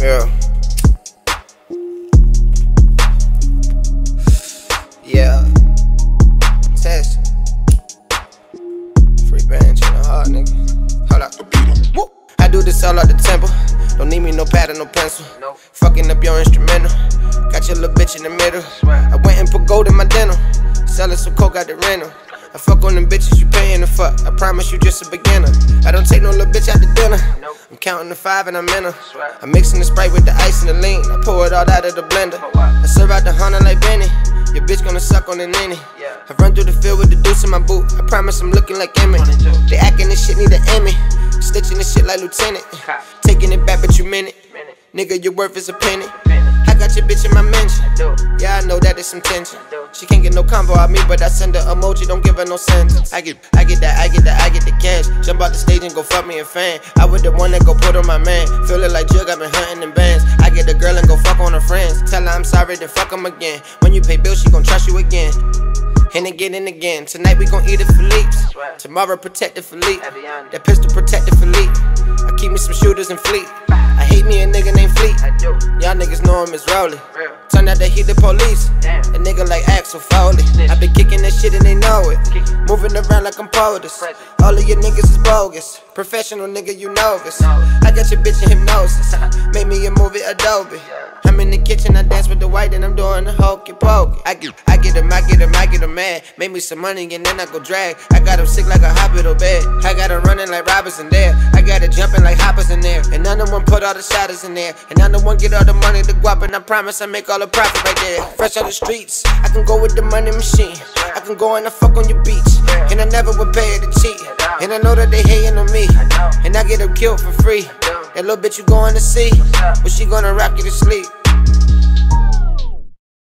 Yeah. Yeah. Test. Freebandz in the hard nigga. Hold up. Woo. I do this all out the temple. Don't need me no pad or no pencil. Fucking up your instrumental. Got your little bitch in the middle. I went and put gold in my dental. Selling some coke out the rental. I fuck on them bitches, you paying the fuck. I promise you just a beginner. I don't take no little bitch out to dinner. I'm counting the five and I'm in her. I'm mixing the sprite with the ice and the lean. I pour it all out of the blender. I serve out the hundred like Benny. Your bitch gonna suck on the ninny. I run through the field with the deuce in my boot. I promise I'm looking like Emmett. They acting this shit need an Emmy. Stitching this shit like Lieutenant. Taking it back, but you meant it. Nigga, your worth is a penny. I your bitch in my mention. Yeah, I know that is some tension. She can't get no combo out me, but I send her emoji, don't give her no sentence. I get, I get that, I get that, I get the cash. Jump out the stage and go fuck me a fan. I was the one that go put on my man. Feeling like Jug, I've been hunting in bands. I get the girl and go fuck on her friends. Tell her I'm sorry, then fuck them again. When you pay bills, she gon' trust you again. And again and again. Tonight we gon' eat it for leaps. Tomorrow protect for leap. That pistol protected for leap. I keep me some shooters in fleet. I hate me a nigga named Y'all niggas know him as Rolly. Turn out that he the police. A nigga like Axel Foley. I been kicking that shit and they know it. Moving around like I'm POTUS. All of your niggas is bogus. Professional nigga, you know this. I got your bitch in hypnosis. Made me a movie Adobe. I'm in the kitchen, I dance pokey. I get, I get I get him, I get him mad. Make me some money and then I go drag. I got him sick like a hospital bed. I got him running like Robinson there. I got it jumping like hoppers in there. And I'm the one put all the shotters in there. And I'm the one get all the money to guap, and I promise I make all the profit right there. Fresh on the streets, I can go with the money machine. I can go and I fuck on your beach. And I never would pay her to cheat. And I know that they hating on me. And I get them killed for free. That little bitch you going to see, but she gonna rock you to sleep.